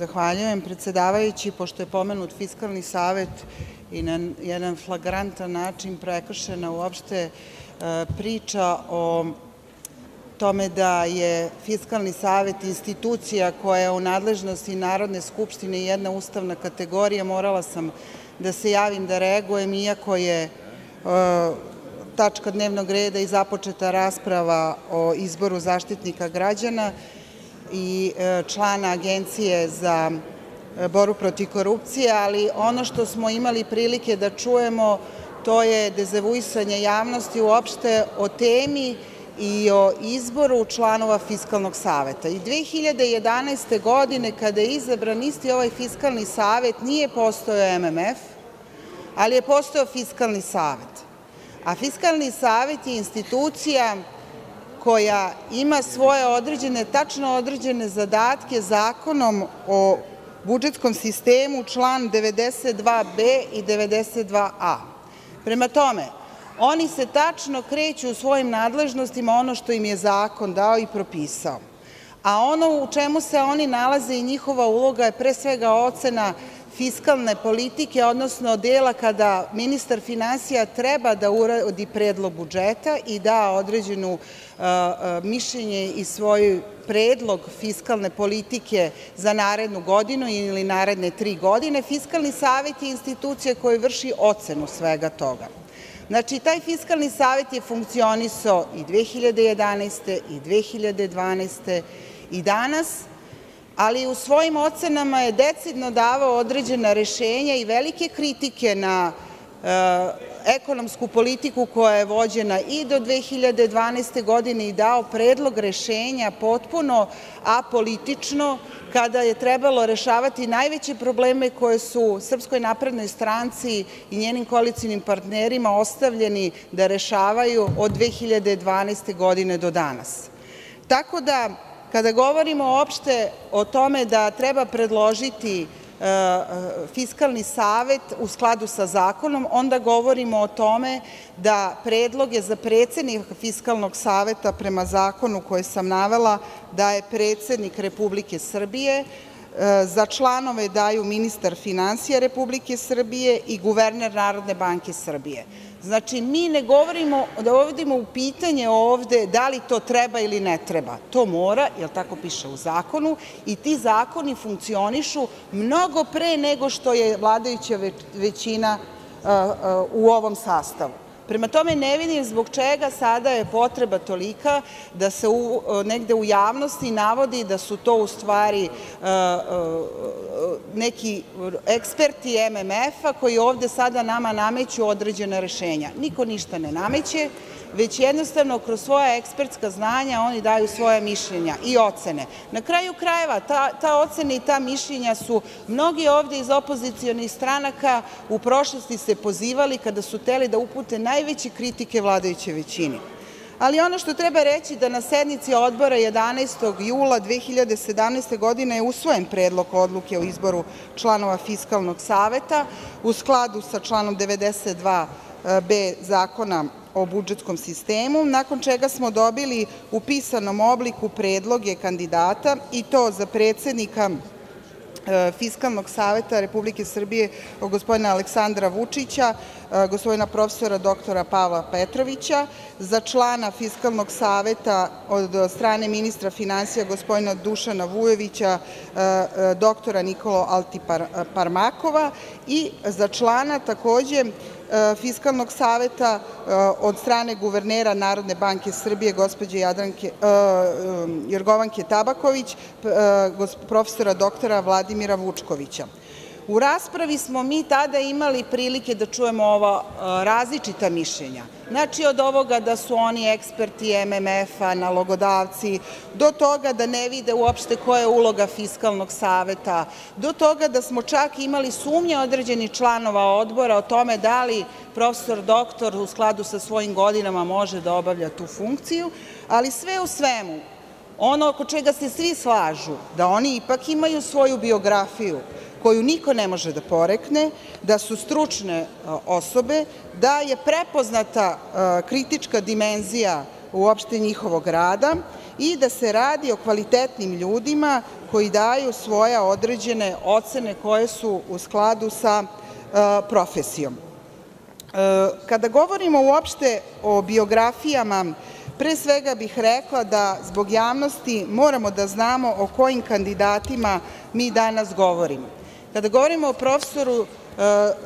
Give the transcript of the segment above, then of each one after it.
Zahvaljujem predsedavajući. Pošto je pomenut Fiskalni savet i na jedan flagrantan način prekršena uopšte priča o tome da je Fiskalni savet institucija koja je u nadležnosti Narodne skupštine jedna ustavna kategorija, morala sam da se javim da reagujem, iako je tačka dnevnog reda i započeta rasprava o izboru Zaštitnika građana i člana Agencije za borbu protiv korupcije, ali ono što smo imali prilike da čujemo to je dezavuisanje javnosti uopšte o temi i o izboru članova Fiskalnog saveta. I 2011. godine, kada je izabran isti ovaj Fiskalni savet, nije postojao MMF, ali je postojao Fiskalni savet. A Fiskalni savet je institucija koja ima svoje određene, tačno određene zadatke Zakonom o budžetskom sistemu, član 92b i 92a. Prema tome, oni se tačno kreću u svojim nadležnostima ono što im je zakon dao i propisao. A ono u čemu se oni nalaze i njihova uloga je pre svega ocena fiskalne politike, odnosno dela kada ministar finansija treba da uradi predlog budžeta i da određeno mišljenje i svoj predlog fiskalne politike za narednu godinu ili naredne tri godine, Fiskalni savet je institucija koja vrši ocenu svega toga. Znači, taj Fiskalni savet je funkcionisao i 2011. i 2012. i danas, ali u svojim ocenama je decidno davao određena rešenja i velike kritike na ekonomsku politiku koja je vođena i do 2012. godine i dao predlog rešenja potpuno apolitično kada je trebalo rešavati najveće probleme koje su Srpskoj naprednoj stranci i njenim koalicionim partnerima ostavljeni da rešavaju od 2012. godine do danas. Da, kada govorimo uopšte o tome da treba predložiti Fiskalni savet u skladu sa zakonom, onda govorimo o tome da predloge za predsednika Fiskalnog saveta, prema zakonu koji sam navela, daje predsednik Republike Srbije, za članove daju ministar finansija Republike Srbije i guverner Narodne banke Srbije. Znači, mi ne govorimo, dovodimo u pitanje ovde da li to treba ili ne treba. To mora, jer tako piše u zakonu i ti zakoni funkcionišu mnogo pre nego što je vladajuća većina u ovom sastavu. Prema tome, ne vidim zbog čega sada je potreba tolika da se negde u javnosti navodi da su to u stvari neki eksperti MMF-a koji ovde sada nama nameću određena rešenja. Niko ništa ne nameće, već jednostavno kroz svoja ekspertska znanja oni daju svoja mišljenja i ocene. Na kraju krajeva, ta ocena i ta mišljenja su mnogi ovde iz opozicionih stranaka u prošlosti se pozivali kada su hteli da upute najveće kritike vladajućoj većini. Ali ono što treba reći da na sednici Odbora 11. jula 2017. godine je usvojen Predlog odluke o izboru članova Fiskalnog saveta u skladu sa članom 92b Zakona o budžetskom sistemu, nakon čega smo dobili u pisanom obliku predloge kandidata, i to za predsednika Fiskalnog saveta Republike Srbije gospodina Aleksandra Vučića, gospodina profesora dr Pavla Petrovića, za člana Fiskalnog saveta od strane ministra finansija gospodina Dušana Vujovića dr Nikolu Altiparmakova i za člana takođe Fiskalnog saveta od strane guvernera Narodne banke Srbije gospođe Jorgovanke Tabaković, profesora dr Vladimira Vučkovića.U raspravi smo mi tada imali prilike da čujemo ova različita mišljenja, znači od ovoga da su oni eksperti MMF-a, nalogodavci, do toga da ne vide uopšte koja je uloga Fiskalnog saveta, do toga da smo čak imali sumnje određenih članova Odbora o tome da li profesor doktor u skladu sa svojim godinama može da obavlja tu funkciju, ali sve u svemu, ono oko čega se svi slažu, da oni ipak imaju svoju biografiju koju niko ne može da porekne, da su stručne osobe, da je prepoznata kritička dimenzija uopšte njihovog rada i da se radi o kvalitetnim ljudima koji daju svoje određene ocene koje su u skladu sa profesijom. Kada govorimo uopšte o biografijama, pre svega bih rekla da zbog javnosti moramo da znamo o kojim kandidatima mi danas govorimo. Kada govorimo o profesoru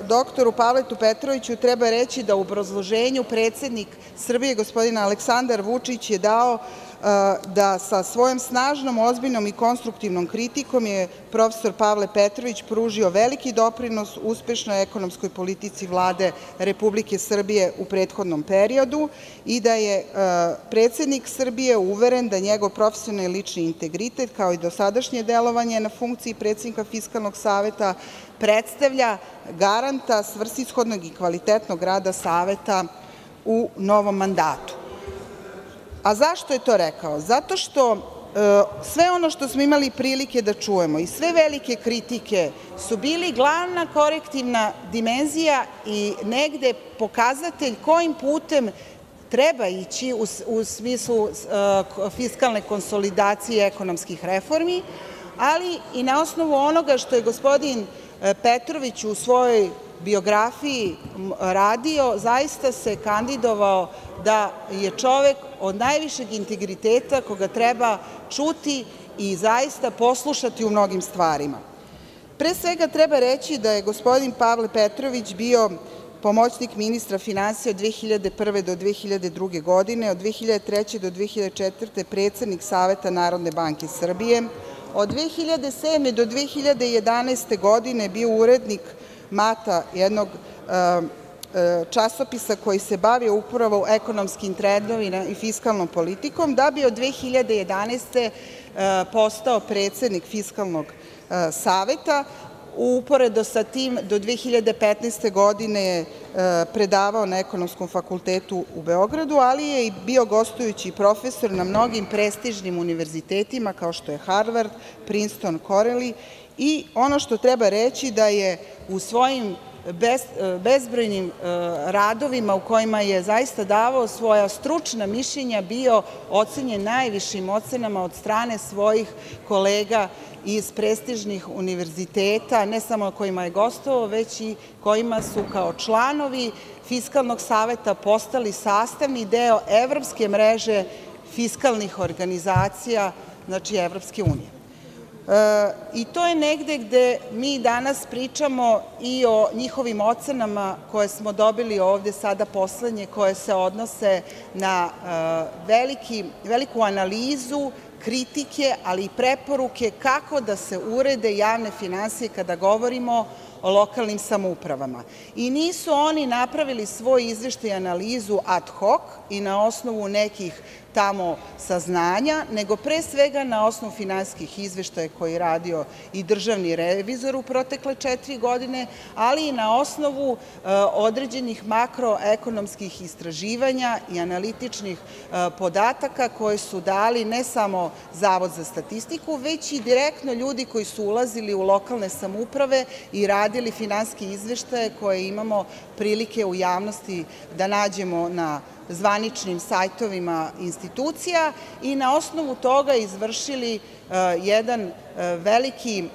dr Pavletu Petroviću, treba reći da u obrazloženju predsednik Srbije, gospodin Aleksandar Vučić, je dao da sa svojom snažnom, ozbiljnom i konstruktivnom kritikom je profesor Pavle Petrović pružio veliki doprinos uspešnoj ekonomskoj politici Vlade Republike Srbije u prethodnom periodu i da je predsednik Srbije uveren da njegov profesionalni lični integritet, kao i dosadašnje delovanje na funkciji predsednika Fiskalnog saveta, predstavlja garanta svrsishodnog i kvalitetnog rada Saveta u novom mandatu. Zašto je to rekao? Zato što sve ono što smo imali prilike da čujemo i sve velike kritike su bili glavna korektivna dimenzija i negde pokazatelj kojim putem treba ići u smislu fiskalne konsolidacije ekonomskih reformi, ali i na osnovu onoga što je gospodin Petrović u svojoj biografiji radio, zaista se kandidovao da je čovek od najvišeg integriteta koga treba čuti i zaista poslušati u mnogim stvarima. Pre svega treba reći da je gospodin Pavle Petrović bio pomoćnik ministra finansija od 2001. do 2002. godine, od 2003. do 2004. predsednik Saveta Narodne banke Srbije, od 2007. do 2011. godine bio urednik „Mata“, jednog časopisa koji se bavio upravo ekonomskim trendovima i fiskalnom politikom, da bi od 2011. godine postao predsednik Fiskalnog saveta. Uporedo sa tim, do 2015. godine je predavao na Ekonomskom fakultetu u Beogradu, ali je i bio gostujući profesor na mnogim prestižnim univerzitetima, kao što je Harvard, Prinston, Koreli i ono što treba reći da je u svojim bezbrojnim radovima u kojima je zaista davao svoja stručna mišljenja bio ocenjen najvišim ocenama od strane svojih kolega iz prestižnih univerziteta, ne samo kojima je gostovao, već i kojima su kao članovi Fiskalnog saveta postali sastavni deo evropske mreže fiskalnih organizacija, znači Evropske unije. To je negde gde mi danas pričamo i o njihovim ocenama koje smo dobili ovde sada poslednje, koje se odnose na veliku analizu, kritike, ali i preporuke kako da se urede javne finansije kada govorimo o lokalnim samoupravama. Nisu oni napravili svoj izveštaj i analizu ad hok i na osnovu nekih tamo saznanja, nego pre svega na osnovu finansijskih izveštaja koje je radio i državni revizor u protekle četiri godine, ali i na osnovu određenih makroekonomskih istraživanja i analitičkih podataka koje su dali ne samo Zavod za statistiku, već i direktno ljudi koji su ulazili u lokalne samouprave i radili finansijske izveštaje koje imamo prilike u javnosti da nađemo na zvaničnim sajtovima institucija i na osnovu toga izvršili jedan veliki,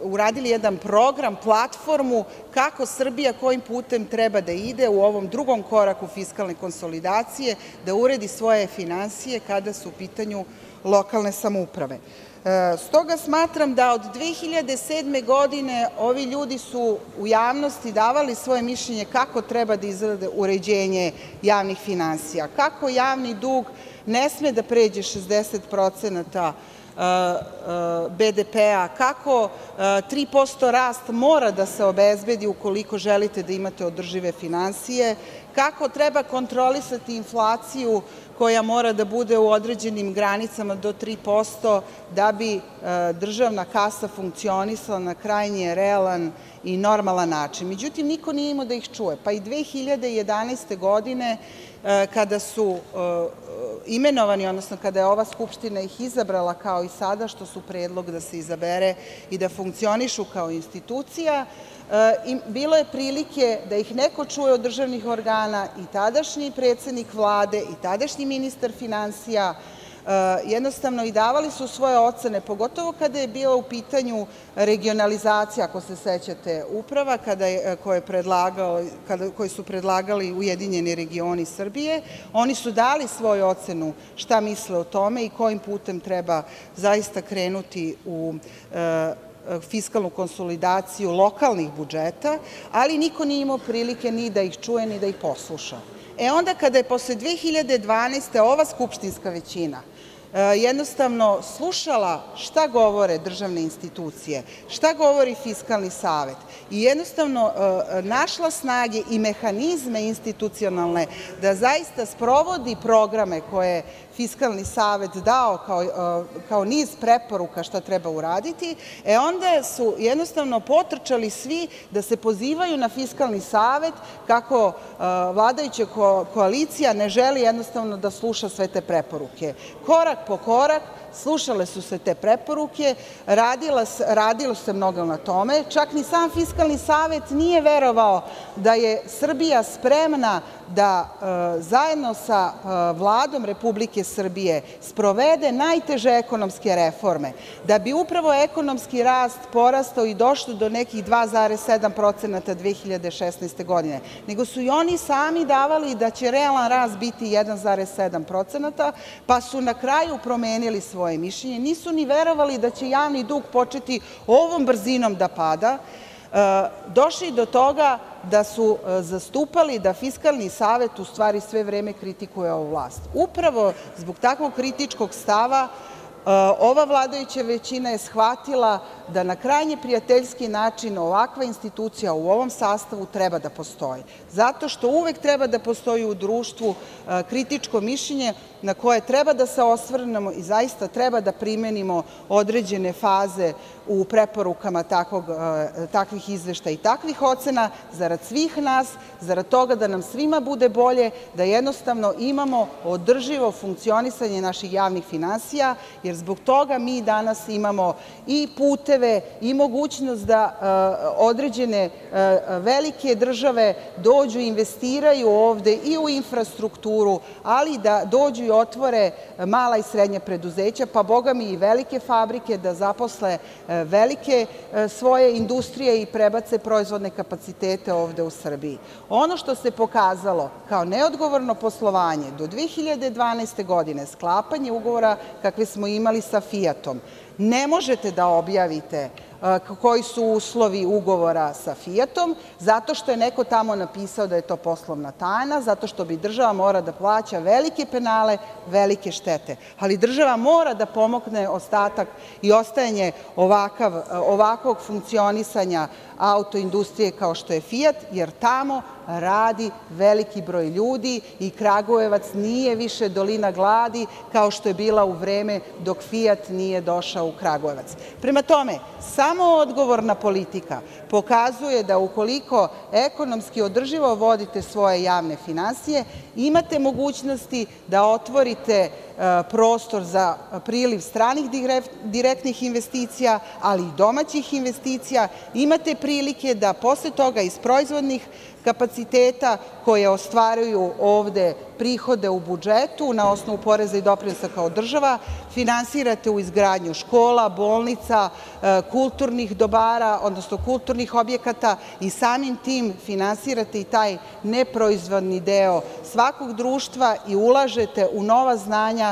uradili jedan program, platformu kako Srbija, kojim putem treba da ide u ovom drugom koraku fiskalne konsolidacije, da uredi svoje finansije kada su u pitanju lokalne samouprave. Stoga smatram da od 2007. godine ovi ljudi su u javnosti davali svoje mišljenje kako treba da izgleda uređenje javnih finansija, kako javni dug ne sme da pređe 60% BDP-a, kako 3% rast mora da se obezbedi ukoliko želite da imate održive finansije, kako treba kontrolisati inflaciju koja mora da bude u određenim granicama do 3% da bi državna kasa funkcionisala na krajnje realan i normalan način. Međutim, niko nije imao da ih čuje, pa i 2011. godine kada su imenovani, odnosno kada je ova Skupština ih izabrala, kao i sada što su predlog da se izabere i da funkcionišu kao institucija, bilo je prilike da ih neko čuje od državnih organa i tadašnji predsednik Vlade i tadašnji finansija jednostavno i davali su svoje ocene, pogotovo kada je bila u pitanju regionalizacija, ako se sećate, uprava koje su predlagali URS, oni su dali svoju ocenu šta misle o tome i kojim putem treba zaista krenuti u fiskalnu konsolidaciju lokalnih budžeta, ali niko nije imao prilike ni da ih čuje, ni da ih posluša. Onda kada je posle 2012. godine ova skupštinska većina jednostavno slušala šta govore državne institucije, šta govori Fiskalni savet i jednostavno našla snage i mehanizme institucionalne da zaista sprovodi programe koje je Fiskalni savet dao kao niz preporuka šta treba uraditi, onda su jednostavno potrčali svi da se pozivaju na Fiskalni savet kako vladajuća koalicija ne želi jednostavno da sluša sve te preporuke. Korak po korak slušale su se te preporuke, radilo se mnogo na tome, čak ni sam Fiskalni savet nije verovao da je Srbija spremna da zajedno sa Vladom Republike Srbije sprovede najteže ekonomske reforme, da bi upravo ekonomski rast porastao i došlo do nekih 2,7% 2016. godine, nego su i oni sami davali da će realan rast biti 1,7%, pa su na kraju promenili svoje mišljenje. Nisu ni verovali da će javni dug početi ovom brzinom da pada, došli do toga da su zastupali da Fiskalni savet u stvari sve vreme kritikuje ovu vlast. Upravo zbog takvog kritičkog stava ova vladajuća većina je shvatila da na krajnje prijateljski način ovakva institucija u ovom sastavu treba da postoji, zato što uvek treba da postoji u društvu kritičko mišljenje na koje treba da se osvrnemo i zaista treba da primenimo određene faze u preporukama takvih izveštaja i takvih ocena zarad svih nas, zarad toga da nam svima bude bolje, da jednostavno imamo održivo funkcionisanje naših javnih finansija, jer zbog toga mi danas imamo i puteve i mogućnost da određene velike države dođu i investiraju ovde i u infrastrukturu, ali da dođu i otvore mala i srednja preduzeća, pa bogami i velike fabrike, da zaposle velike svoje industrije i prebace proizvodne kapacitete ovde u Srbiji. Ono što se pokazalo kao neodgovorno poslovanje do 2012. godine, sklapanje ugovora kakve smo imali sa Fijatom, ne možete da objavite radite koji su uslovi ugovora sa Fijatom zato što je neko tamo napisao da je to poslovna tajna, zato što bi država morala da plaća velike penale, velike štete, ali država mora da pomogne ostatak i ostajanje ovakvog funkcionisanja auto industrije kao što je Fijat, jer tamo radi veliki broj ljudi i Kragujevac nije više dolina gladi kao što je bila u vreme dok Fijat nije došao u Kragujevac. Prema tome, samo odgovorna politika pokazuje da ukoliko ekonomski održivo vodite svoje javne finansije, imate mogućnosti da otvorite prostor za priliv stranih direktnih investicija, ali i domaćih investicija, imate prilike da posle toga iz proizvodnih kapaciteta koje ostvaruju ovde prihode u budžetu na osnovu poreza i doprinosa kao država, finansirate u izgradnju škola, bolnica, kulturnih dobara, odnosno kulturnih objekata i samim tim finansirate i taj neproizvodni deo svakog društva i ulažete u nova znanja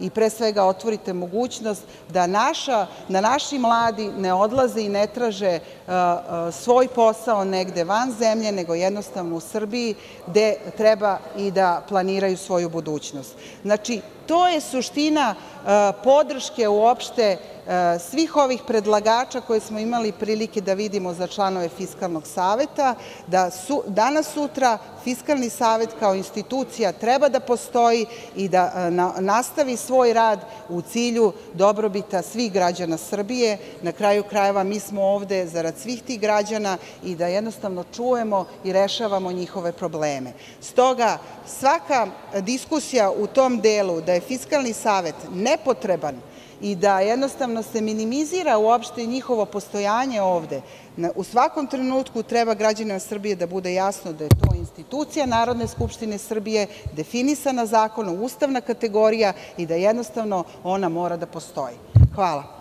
i pre svega otvorite mogućnost da naši mladi ne odlaze i ne traže svoj posao negde van zemlje, nego jednostavno u Srbiji gde treba i da planiraju svoju budućnost. Znači, to je suština podrške uopšte svih ovih predlagača koje smo imali prilike da vidimo za članove Fiskalnog saveta, da danas-sutra Fiskalni savet kao institucija treba da postoji i da nastavi svoj rad u cilju dobrobiti svih građana Srbije. Na kraju krajeva, mi smo ovde zarad svih tih građana i da jednostavno čujemo i rešavamo njihove probleme. Stoga, svaka diskusija u tom delu da je Fiskalni savet nepotreban i da jednostavno se minimizira uopšte njihovo postojanje ovde, u svakom trenutku treba građanima Srbije da bude jasno da je to institucija Narodne skupštine Srbije, definisana zakonom, ustavna kategorija i da jednostavno ona mora da postoji. Hvala.